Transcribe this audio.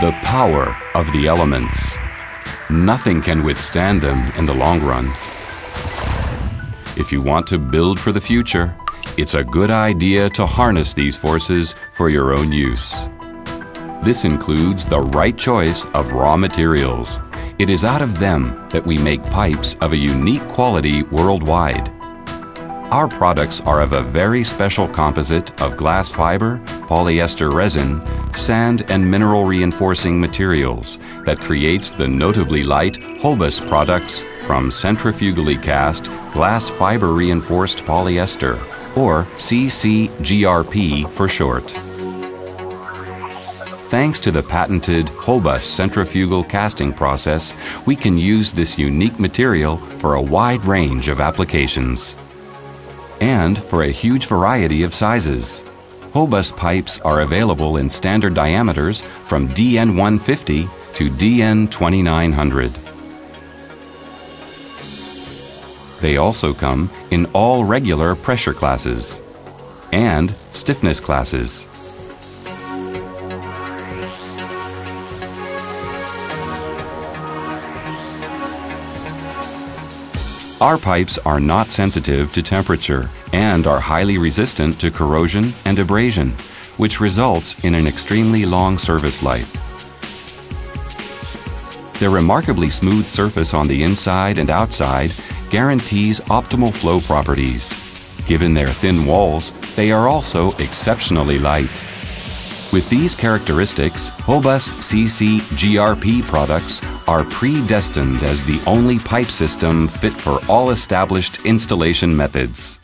The power of the elements. Nothing can withstand them in the long run. If you want to build for the future, it's a good idea to harness these forces for your own use. This includes the right choice of raw materials. It is out of them that we make pipes of a unique quality worldwide. Our products are of a very special composite of glass fiber, polyester resin, sand, and mineral reinforcing materials that creates the notably light Hobas products from centrifugally cast glass fiber reinforced polyester, or CCGRP for short. Thanks to the patented Hobas centrifugal casting process, we can use this unique material for a wide range of applications. And for a huge variety of sizes. Hobas pipes are available in standard diameters from DN150 to DN2900. They also come in all regular pressure classes and stiffness classes. Our pipes are not sensitive to temperature and are highly resistant to corrosion and abrasion, which results in an extremely long service life. Their remarkably smooth surface on the inside and outside guarantees optimal flow properties. Given their thin walls, they are also exceptionally light. With these characteristics, Hobas CC GRP products are predestined as the only pipe system fit for all established installation methods.